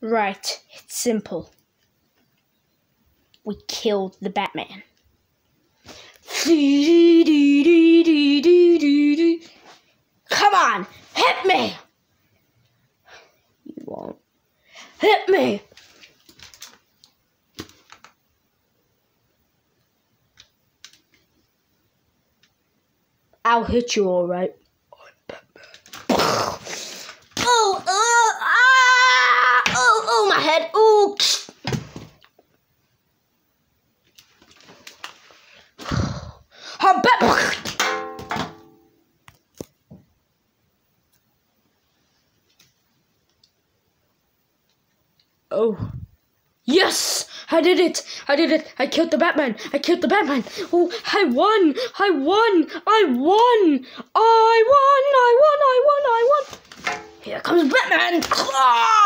Right, it's simple. We killed the Batman. Come on, hit me! You won't. Hit me! I'll hit you alright. Oh, uh, ah, oh, oh, my back. Oh. Yes! I did it! I did it! I killed the Batman! I killed the Batman! Oh, I won! I won! I won! I won! I won! I won! I won! Here comes Batman! Ah!